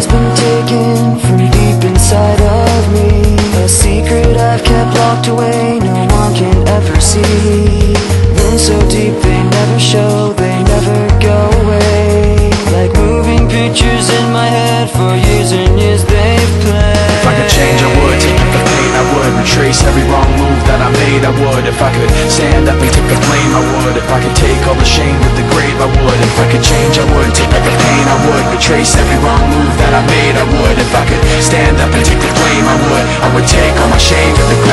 has been taken from deep inside of me. A secret I've kept locked away, no one can ever see. Wounds so deep they never show, they never go away. Like moving pictures in my head, for years and years they've played. If I could change, I would. Take the pain, I would. Retrace every wrong move that I made, I would. If I could stand up and take the blame, I would. If I could take all the shame with the grave, I would. If I could change, I would. Take up the pain, I would Retrace every wrong move that I made, I would. If I could stand up and take the blame, I would. I would take all my shame the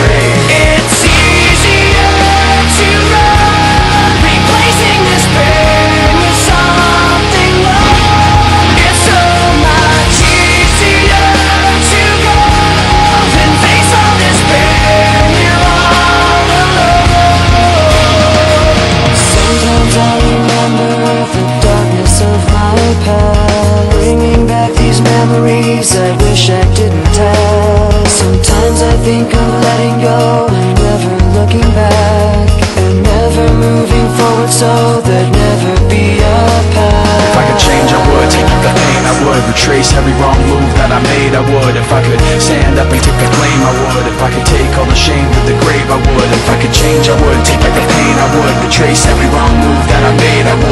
memories I wish I didn't have Sometimes I think of letting go and never looking back And never moving forward so there'd never be a path. If I could change, I would Take the pain, I would Retrace every wrong move that I made, I would. If I could stand up and take the blame, I would. If I could take all the shame to the grave, I would. If I could change, I would Take back the pain, I would Retrace every wrong move that I made, I would